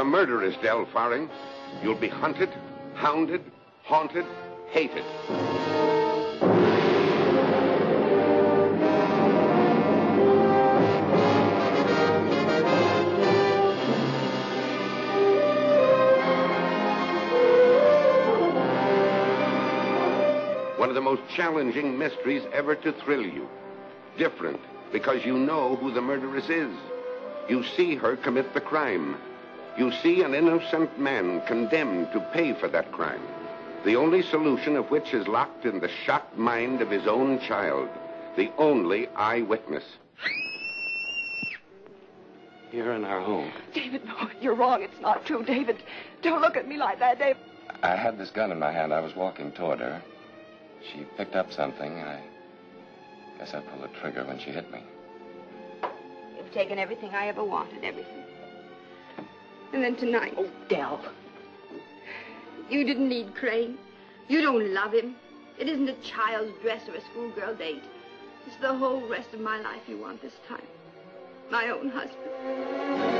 murderers, Del Faring. You'll be hunted, hounded, haunted, hated. One of the most challenging mysteries ever to thrill you. Different, because you know who the murderess is. You see her commit the crime. You see an innocent man condemned to pay for that crime. The only solution of which is locked in the shocked mind of his own child. The only eyewitness. You're in our home. David, no, you're wrong. It's not true, David. Don't look at me like that, David. I had this gun in my hand. I was walking toward her. She picked up something, and I guess I pulled the trigger when she hit me. You've taken everything I ever wanted, everything. And then tonight. Oh, Del. You didn't need Crane. You don't love him. It isn't a child's dress or a schoolgirl date. It's the whole rest of my life you want this time. My own husband.